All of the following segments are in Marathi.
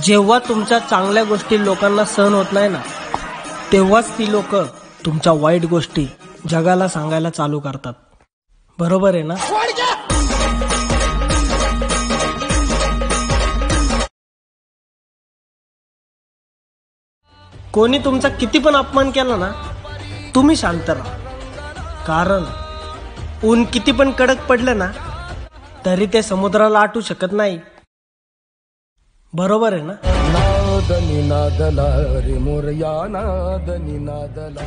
जेव्हा तुमच्या चांगल्या गोष्टी लोकांना सहन होत नाही ना तेव्हाच ती लोक तुमच्या वाईट गोष्टी जगाला सांगायला चालू करतात. बरोबर आहे ना? कोणी तुमचा किती पण अपमान केला ना तुम्ही शांत राहा. कारण ऊन किती पण कडक पडलं ना तरी ते समुद्राला आटू शकत नाही. बरोबर आहे ना? नाद निनादला रे मोरया नाद निनादला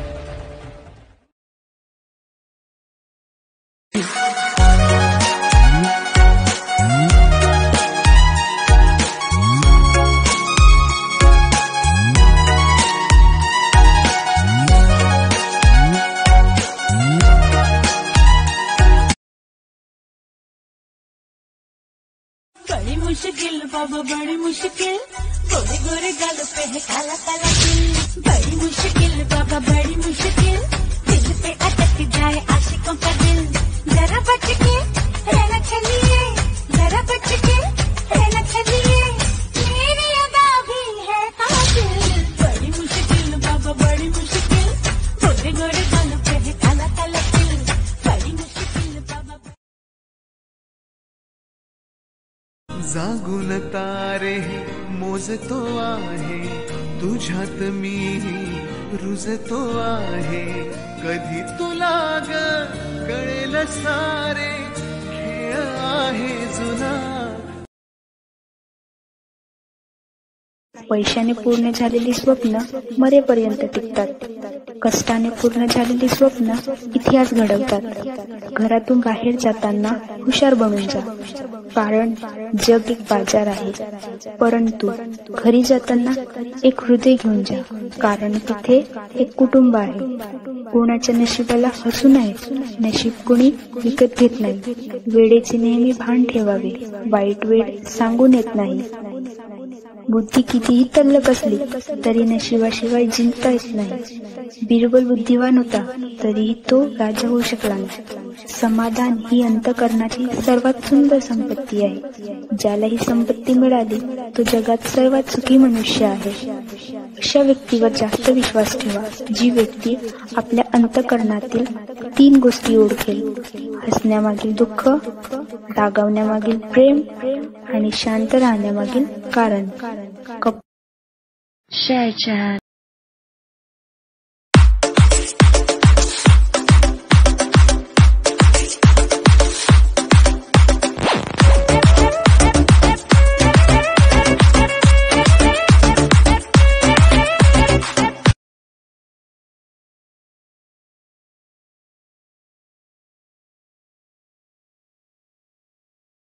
मुश्किल, बाबा बड़ी मुश्किल। गोरे गोरे गल पे है काला काला दिल। बड़ी मुश्किल, बाबा बड़ी मुश्किल। दिल पे अटक जाए आशिकों का दिल। जरा बच के जागून तारे मोजतो आहे. तुझ्यात मी रुजतो आहे. कधी तुला ग कळेल सार पैशाने पूर्ण झालेली स्वप्न मरेपर्यंत टिकतात. कष्टाने पूर्ण झालेली स्वप्न इतिहास घडवतात. घरातून बाहेर जाताना हुशार बनून जा. कारण जग एक बाजार आहे. परंतु घरी जाताना एक हृदय घेऊन जा. कारण तिथे एक कुटुंब आहे. कोणाच्या नशिबाला हसू नये. नशीब कुणी विकत घेत नाही. वेळेचे नेहमी भान ठेवावे. वाईट वेळ सांगून येत नाही. बुद्धी कितीही तल्लक असली तरी नशिबाशिवाय जिंकता येत नाही. बिरबल बुद्धिवान होता तरीही तो राजा होऊ शकला नाही. समाधान ही अंतकरणाची सर्वात सुंदर संपत्ती आहे. ज्याला ही संपत्ती मिळाली तो जगात सर्वात सुखी मनुष्य आहे. अशा व्यक्तीवर जास्त विश्वास ठेवा जी व्यक्ती आपल्या अंतकरणातील तीन गोष्टी ओळखेल. हसण्यामागील दुःख रागावण्यामागील प्रेम आणि शांत राहण्यामागील कारण. कारण शेअर